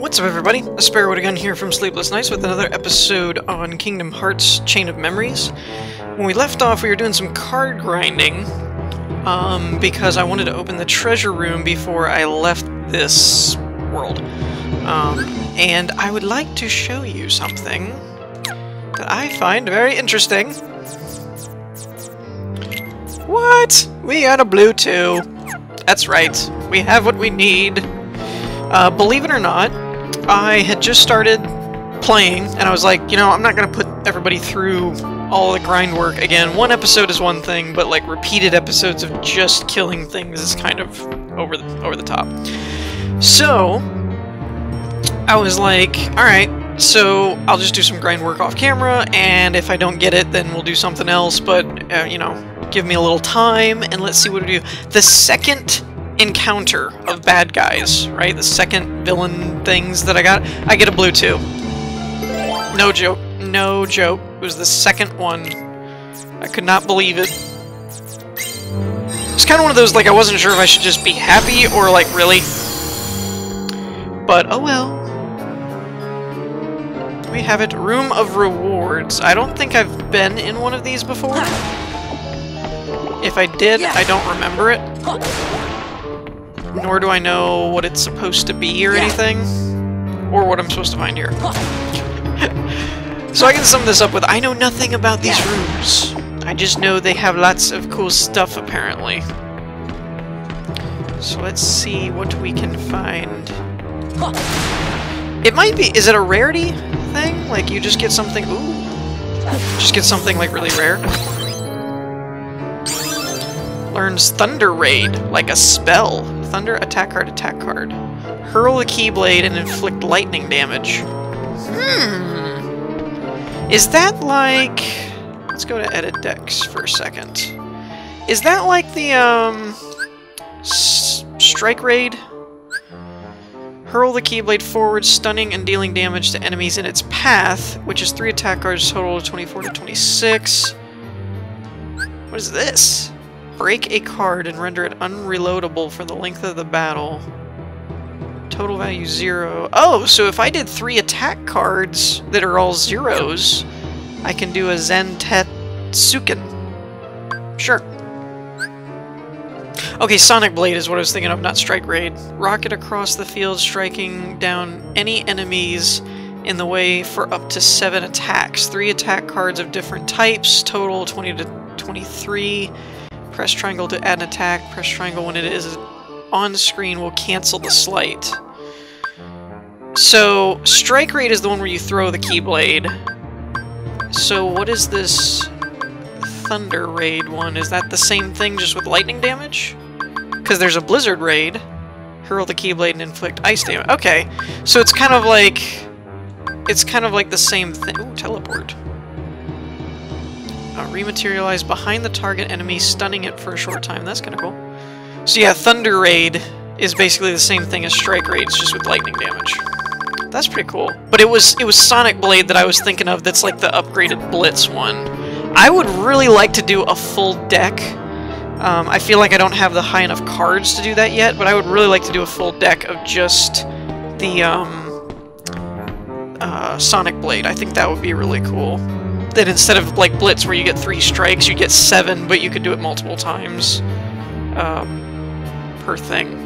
What's up, everybody? A Sparrow again here from Sleepless Knights with another episode on Kingdom Hearts Chain of Memories. When we left off, we were doing some card grinding, um, because I wanted to open the treasure room before I left this world. Um, and I would like to show you something that I find very interesting. What? We got a blue too. That's right. We have what we need. Uh, believe it or not, I had just started playing, and I was like, you know, I'm not going to put everybody through all the grind work again. One episode is one thing, but like repeated episodes of just killing things is kind of over the over the top. So I was like, all right, so I'll just do some grind work off camera, and if I don't get it, then we'll do something else. But uh, you know, give me a little time, and let's see what we do. The second encounter of bad guys, right? The second villain things that I got, I get a blue too. No joke. No joke. It was the second one. I could not believe it. It's kind of one of those, like, I wasn't sure if I should just be happy or, like, really. But, oh well. We have it. Room of Rewards. I don't think I've been in one of these before. If I did, I don't remember it nor do I know what it's supposed to be or anything, or what I'm supposed to find here. so I can sum this up with, I know nothing about these rooms. I just know they have lots of cool stuff, apparently. So let's see what we can find. It might be, is it a rarity thing? Like, you just get something, ooh. Just get something, like, really rare? Learns Thunder Raid, like a spell. Thunder, attack card, attack card. Hurl a Keyblade and inflict lightning damage. Hmm. Is that like... Let's go to edit decks for a second. Is that like the, um... Strike Raid? Hurl the Keyblade forward, stunning and dealing damage to enemies in its path, which is 3 attack cards total of 24 to 26. What is this? Break a card and render it unreloadable for the length of the battle. Total value zero. Oh, so if I did three attack cards that are all zeros, I can do a Zantetsuken. Sure. Okay, Sonic Blade is what I was thinking of, not Strike Raid. Rocket across the field, striking down any enemies in the way for up to seven attacks. Three attack cards of different types, total 20 to 23. Press triangle to add an attack. Press triangle when it is on screen will cancel the sleight. So, Strike Raid is the one where you throw the Keyblade. So what is this Thunder Raid one? Is that the same thing, just with lightning damage? Because there's a Blizzard Raid. Hurl the Keyblade and inflict ice damage. Okay, so it's kind of like... It's kind of like the same thing. Ooh, teleport uh, rematerialize behind the target enemy, stunning it for a short time. That's kind of cool. So yeah, Thunder Raid is basically the same thing as Strike Raid, it's just with lightning damage. That's pretty cool. But it was it was Sonic Blade that I was thinking of that's like the upgraded Blitz one. I would really like to do a full deck. Um, I feel like I don't have the high enough cards to do that yet, but I would really like to do a full deck of just the um, uh, Sonic Blade. I think that would be really cool that instead of like Blitz where you get three strikes, you get seven, but you could do it multiple times um, per thing.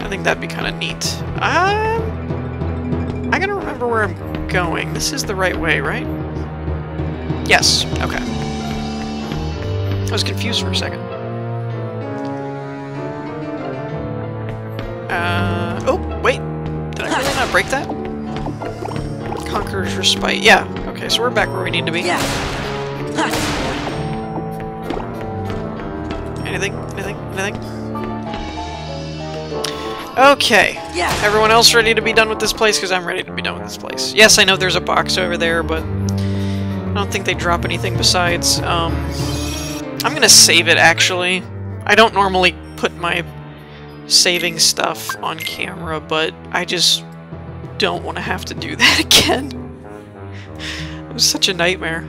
I think that'd be kind of neat. Um, I gotta remember where I'm going. This is the right way, right? Yes. Okay. I was confused for a second. Uh, oh, wait. Did I really not break that? Conqueror's Respite. Yeah, okay, so we're back where we need to be. Yeah. Anything? Anything? Anything? Okay. Yeah. Everyone else ready to be done with this place? Because I'm ready to be done with this place. Yes, I know there's a box over there, but I don't think they drop anything besides. Um, I'm going to save it, actually. I don't normally put my saving stuff on camera, but I just don't want to have to do that again. It was such a nightmare.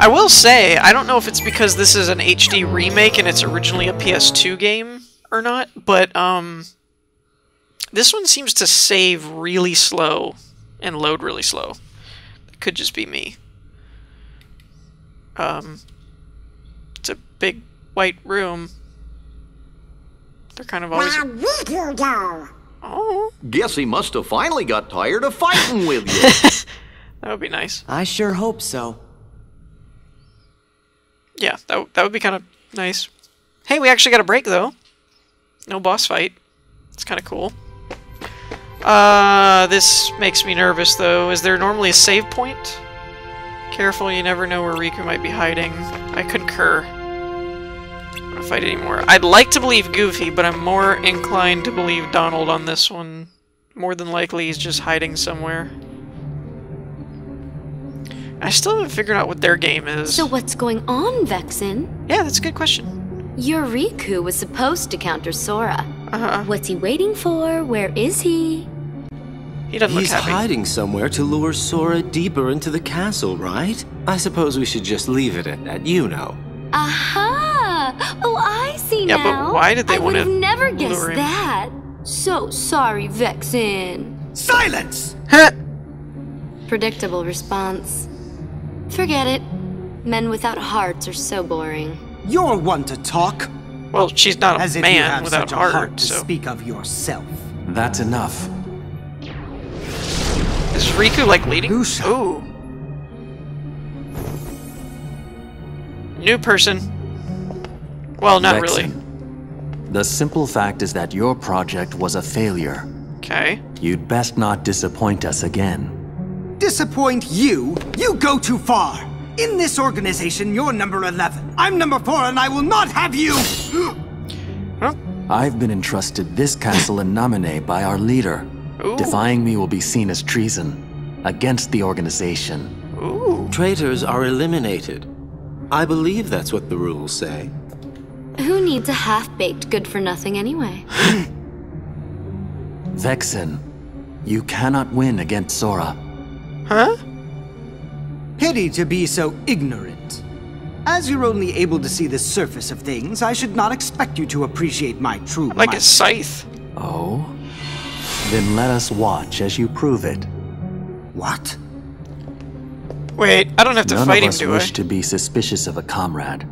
I will say, I don't know if it's because this is an HD remake and it's originally a PS2 game or not, but um, This one seems to save really slow and load really slow. It could just be me. Um, it's a big white room. They're kind of always. Where Riku go? Oh, Guess he must have finally got tired of fighting with you. that would be nice. I sure hope so. Yeah, that, that would be kind of nice. Hey, we actually got a break, though. No boss fight. It's kind of cool. Uh, this makes me nervous, though. Is there normally a save point? Careful, you never know where Riku might be hiding. I concur. I don't wanna fight anymore. I'd like to believe Goofy, but I'm more inclined to believe Donald on this one. More than likely, he's just hiding somewhere. I still haven't figured out what their game is. So what's going on, Vexen? Yeah, that's a good question. Your Riku was supposed to counter Sora. Uh-huh. What's he waiting for? Where is he? He doesn't He's look happy. hiding somewhere to lure Sora deeper into the castle, right? I suppose we should just leave it at that, you know. Aha! Oh, I see Yeah, but why did they I would wanna have never guessed him? that. So sorry, Vexen. Silence! Predictable response. Forget it. Men without hearts are so boring. You're one to talk, Well, she's not a as if you man have without such a heart, heart to so. speak of yourself. That's enough. Is Riku like leading? Lucia. Ooh. New person. Well, not really. The simple fact is that your project was a failure. Okay. You'd best not disappoint us again. Disappoint you? You go too far! In this organization, you're number 11. I'm number 4, and I will not have you! I've been entrusted this castle in Namine by our leader. Ooh. Defying me will be seen as treason against the organization. Ooh. Traitors are eliminated. I believe that's what the rules say. Who needs a half-baked good-for-nothing anyway? Vexen, you cannot win against Sora. Huh? Pity to be so ignorant. As you're only able to see the surface of things, I should not expect you to appreciate my true Like a scythe. Oh? Then let us watch as you prove it. What? Wait, I don't have to None fight him, us do I? wish to be suspicious of a comrade.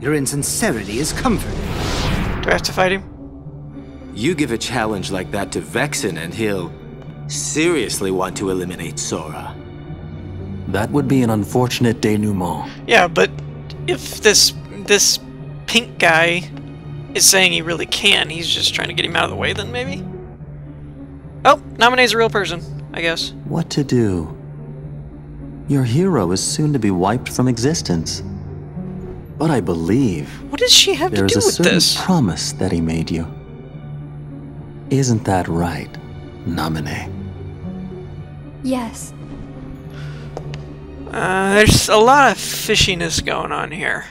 Your insincerity is comforting. Do I have to fight him? You give a challenge like that to Vexen, and he'll seriously want to eliminate Sora. That would be an unfortunate denouement. Yeah, but if this this pink guy is saying he really can, he's just trying to get him out of the way, then maybe? Oh, Namine's a real person, I guess. What to do? Your hero is soon to be wiped from existence. But I believe What does she have there to is do a certain this? promise that he made you. Isn't that right, Namine? Yes. Uh, there's a lot of fishiness going on here.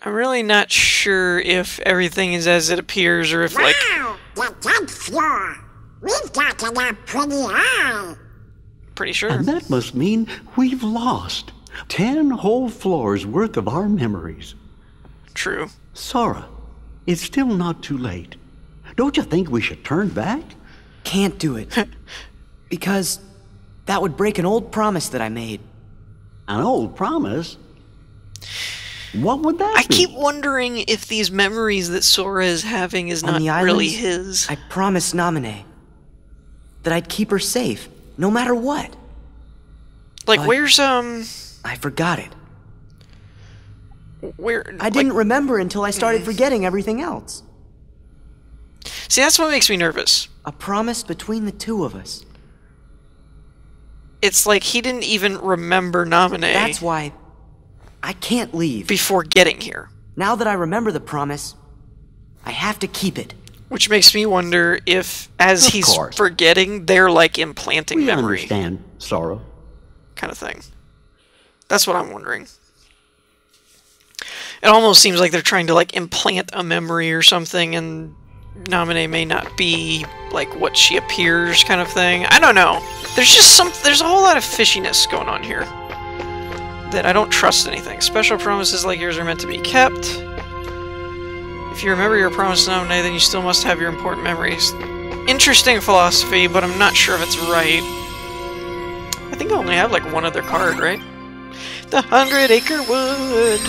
I'm really not sure if everything is as it appears or if, like, Wow, the top floor. We've got it up pretty high. Pretty sure. And that must mean we've lost ten whole floors worth of our memories. True. Sora, it's still not too late. Don't you think we should turn back? Can't do it. because that would break an old promise that I made. An old promise? What would that I be? keep wondering if these memories that Sora is having is On not the really islands, his. I promised Namine that I'd keep her safe, no matter what. Like, but- where's, um, I forgot it. where... I like- didn't remember until I started forgetting everything else. See, that's what makes me nervous. A promise between the two of us. It's like he didn't even remember Namine That's why I can't leave. before getting here. Now that I remember the promise, I have to keep it. Which makes me wonder if, as Of he's course. forgetting, they're like implanting we memory understand, Sora, kind of thing. That's what I'm wondering. It almost seems like they're trying to like implant a memory or something, and Namine may not be like what she appears, kind of thing. I don't know. There's just some. There's a whole lot of fishiness going on here that I don't trust anything. Special promises like yours are meant to be kept. If you remember your promise someday, then you still must have your important memories. Interesting philosophy, but I'm not sure if it's right. I think I only have like one other card, right? The Hundred Acre Wood!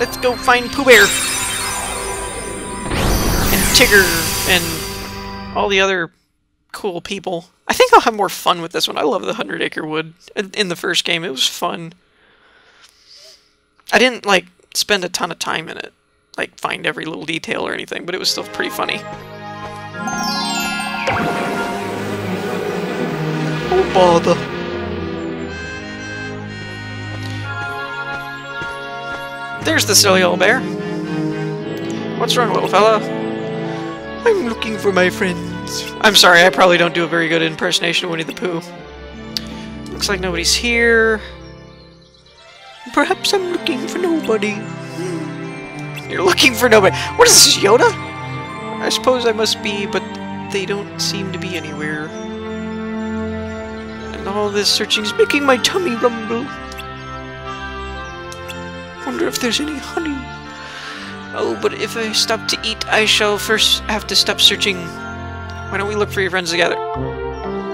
Let's go find Pooh Bear! And Tigger! And all the other cool people. I think I'll have more fun with this one. I love the Hundred Acre Wood in the first game. It was fun. I didn't, like, spend a ton of time in it. Like, find every little detail or anything, but it was still pretty funny. Oh, bother. There's the silly old bear. What's wrong, little fella? I'm looking for my friends. I'm sorry, I probably don't do a very good impersonation of Winnie the Pooh. Looks like nobody's here. Perhaps I'm looking for nobody. You're looking for nobody. What is this, Yoda? I suppose I must be, but they don't seem to be anywhere. And all this searching is making my tummy rumble. Wonder if there's any honey. Oh, but if I stop to eat, I shall first have to stop searching. Why don't we look for your friends together?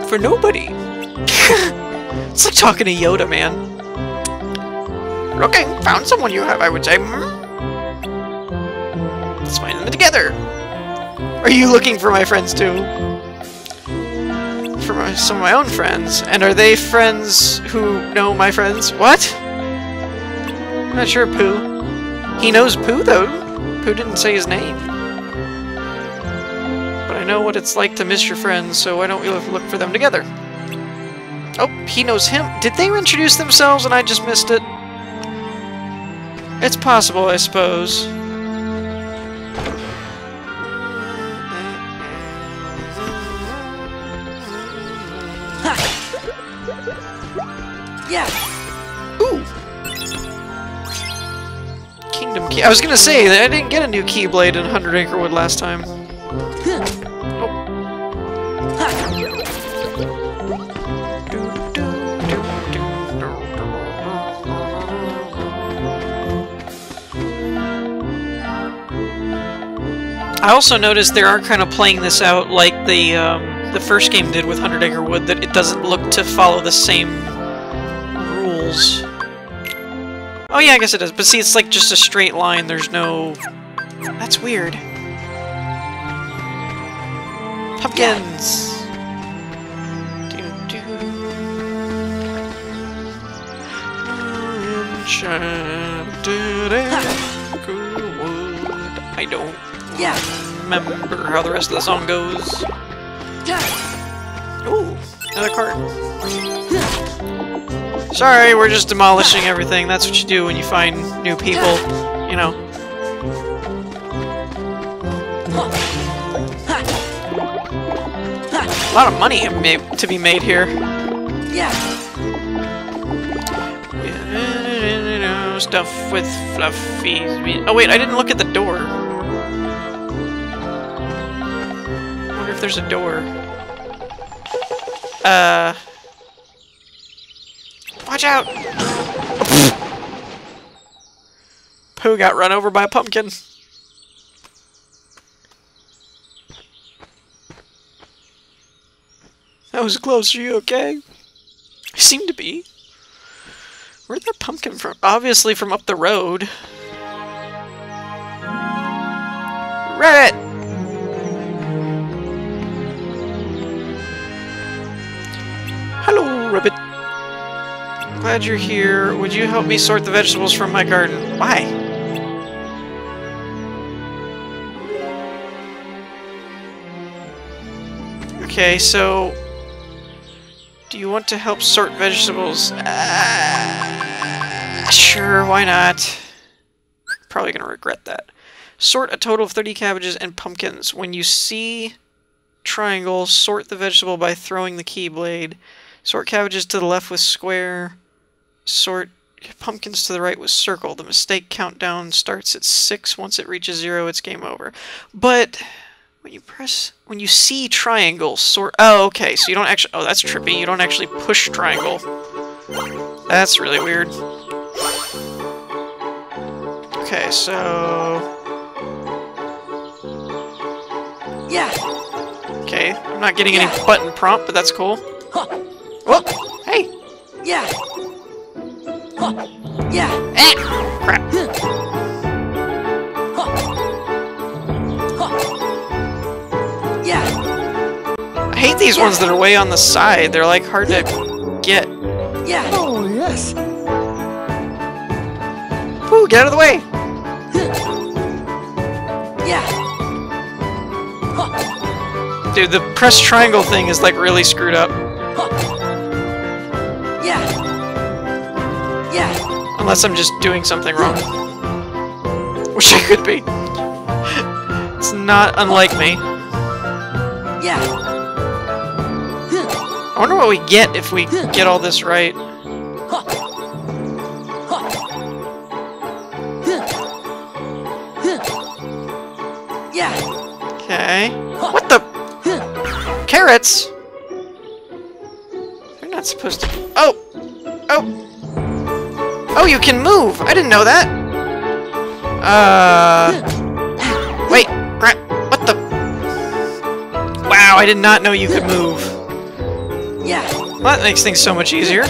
For nobody. it's like talking to Yoda, man. Looking, found someone you have, I would say. Hmm? Together. Are you looking for my friends too? For my, some of my own friends. And are they friends who know my friends? What? I'm not sure, Pooh. He knows Pooh, though. Pooh didn't say his name. But I know what it's like to miss your friends, so why don't we look for them together? Oh, he knows him. Did they introduce themselves and I just missed it? It's possible, I suppose. Yeah. Ooh! Kingdom Key. I was gonna say, that I didn't get a new Keyblade in 100 Acre Wood last time. I also noticed they are kind of playing this out like the um, the first game did with Hundred Acre Wood, that it doesn't look to follow the same rules. Oh yeah, I guess it does. But see, it's like just a straight line. There's no... That's weird. Pumpkins! I don't remember how the rest of the song goes. Ooh, another card. Sorry, we're just demolishing everything. That's what you do when you find new people, you know. A lot of money to be made here. Yeah. Stuff with fluffies. Oh wait, I didn't look at the door. wonder if there's a door. Uh... Watch out! Pooh got run over by a pumpkin. That was close. Are you okay? I seem to be. Where'd that pumpkin from? Obviously from up the road. Rabbit! Glad you're here. Would you help me sort the vegetables from my garden? Why? Okay, so... Do you want to help sort vegetables? Uh, sure, why not? Probably gonna regret that. Sort a total of 30 cabbages and pumpkins. When you see triangle, sort the vegetable by throwing the keyblade. Sort cabbages to the left with square. Sort pumpkins to the right with circle. The mistake countdown starts at 6. Once it reaches 0, it's game over. But when you press... When you see triangle, sort... Oh, okay, so you don't actually... Oh, that's trippy. You don't actually push triangle. That's really weird. Okay, so... Yeah. Okay, I'm not getting any button prompt, but that's cool. Whoa! Hey! Yeah. Yeah. Yeah. I hate these ones that are way on the side. They're like hard to get. Yeah. Oh, yes. Ooh, get out of the way! Yeah. Dude, the press triangle thing is like really screwed up. Unless I'm just doing something wrong. Which I could be. It's not unlike me. Yeah. I wonder what we get if we get all this right. Yeah. Okay. What the? Carrots? They're not supposed to... Oh! Oh! Oh, you can move! I didn't know that! Uh... Wait! Crap! What the? Wow, I did not know you could move. Yeah. Well, that makes things so much easier.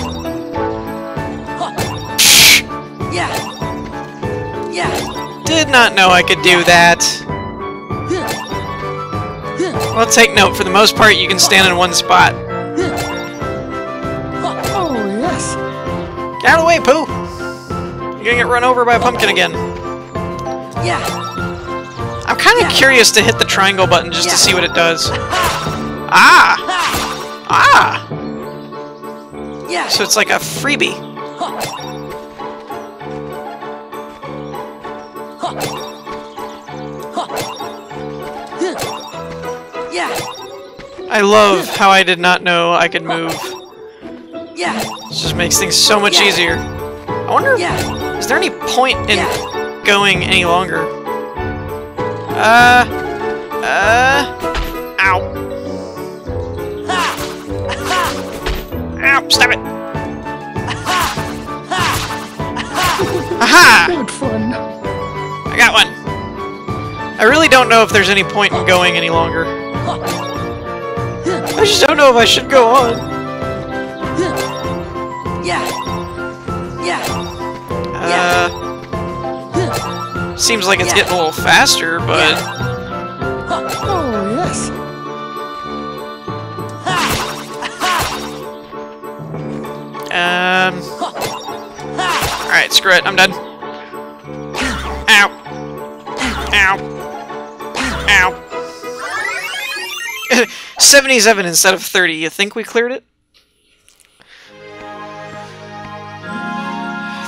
Yeah. Yeah. Did not know I could do that. Well, take note, for the most part, you can stand in one spot. Oh, yes. Get out of the way, Pooh! Gonna get run over by a pumpkin again. Yeah. I'm kind of Yeah. curious to hit the triangle button just Yeah. to see what it does. Ah! Ah! Yeah. So it's like a freebie. Yeah. I love how I did not know I could move. Yeah. It just makes things so much Yeah. easier. I wonder, Yeah. Is there any point in Yeah. going any longer? Uh... Uh... Ow. Ow, stop it! Aha! Good fun. I got one! I really don't know if there's any point in going any longer. I just don't know if I should go on. Uh, seems like it's Yeah. getting a little faster, but Oh, yes. um. All right, screw it. I'm done. Ow. Ow. Ow. 77 instead of 30. You think we cleared it?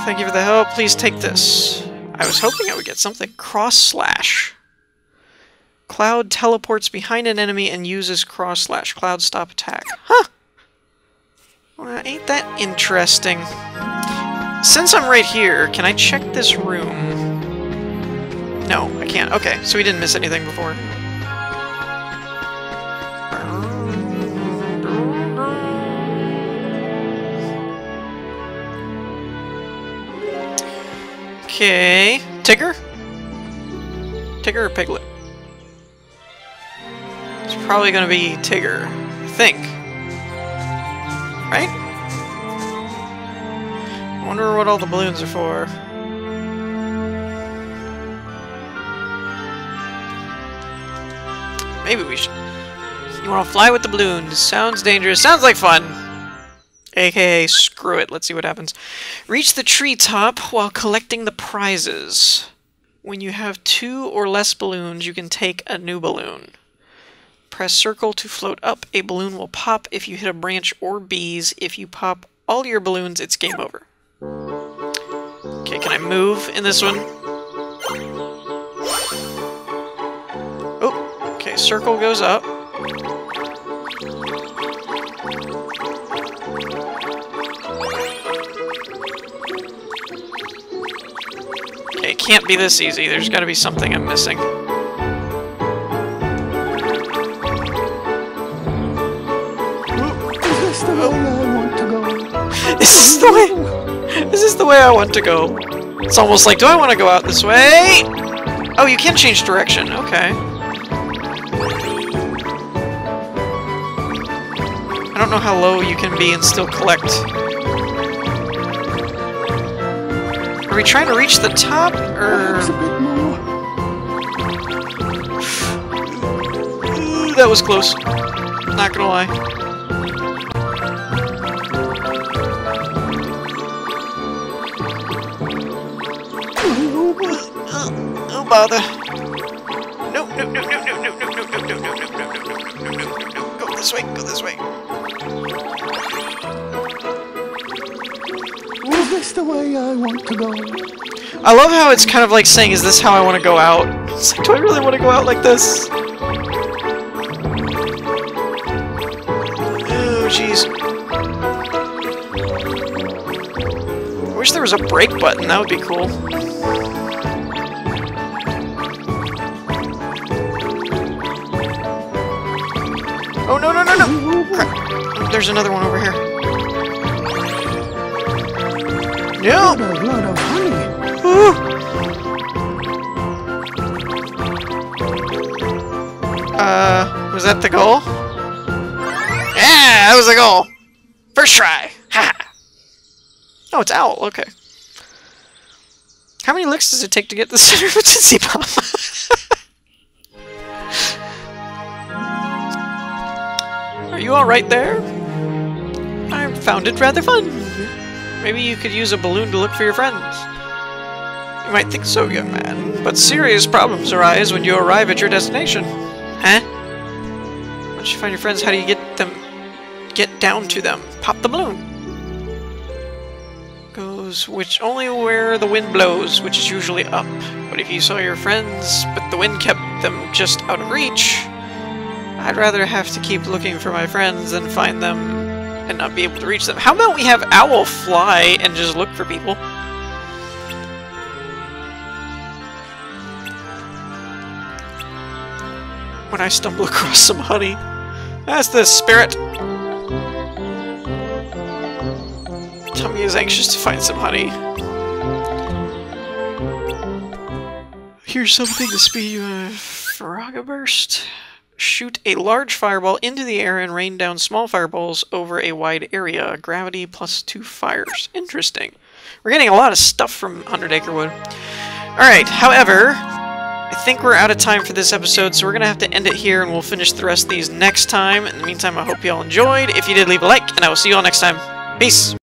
Thank you for the help. Please take this. I was hoping I would get something. Cross slash. Cloud teleports behind an enemy and uses cross slash. Cloud stop attack. Huh. Well, ain't that interesting? Since I'm right here, can I check this room? No, I can't. Okay, so we didn't miss anything before. Okay. Tigger? Tigger or Piglet? It's probably gonna be Tigger. I think. Right? I wonder what all the balloons are for. Maybe we should. You want to fly with the balloons? Sounds dangerous. Sounds like fun. AKA, screw it. Let's see what happens. Reach the treetop while collecting the prizes. When you have two or less balloons, you can take a new balloon. Press circle to float up. A balloon will pop if you hit a branch or bees. If you pop all your balloons, it's game over. Okay, can I move in this one? Oh, okay, circle goes up. Can't be this easy. There's gotta be something I'm missing. Is this the way I want to go? Is this the way? Is this the way I want to go? It's almost like, do I want to go out this way? Oh, you can change direction. Okay. I don't know how low you can be and still collect. We trying to reach the top, or...? That was close. Not gonna lie. Oh bother. No, no, no, no, no, no, no, no, no, no, no, no, no, no, no, no, no, no, no. Go this way, go this way. Is this the way I want to go? I love how it's kind of like saying, is this how I want to go out? It's like, do I really want to go out like this? Oh, jeez. I wish there was a brake button, that would be cool. Oh, no, no, no, no! Crap. There's another one over here. Honey. Uh, was that the goal? Yeah, that was the goal. First try. Ha. oh, it's owl. Okay. How many licks does it take to get the center of a Tootsie Pop? Are you all right there? I found it rather fun. Maybe you could use a balloon to look for your friends. You might think so, young man, but serious problems arise when you arrive at your destination. Huh? Once you find your friends, how do you get them... get down to them? Pop the balloon. Goes which only where the wind blows, which is usually up. But if you saw your friends, but the wind kept them just out of reach, I'd rather have to keep looking for my friends than find them and not be able to reach them. How about we have Owl fly and just look for people? when I stumble across some honey. That's the spirit. Tummy is anxious to find some honey. Here's something to speed you a Firaga burst. Shoot a large fireball into the air and rain down small fireballs over a wide area. Gravity plus two fires. Interesting. We're getting a lot of stuff from 100 Acre Wood. Alright, however, I think we're out of time for this episode, so we're going to have to end it here, and we'll finish the rest of these next time. In the meantime, I hope you all enjoyed. If you did, leave a like, and I will see you all next time. Peace!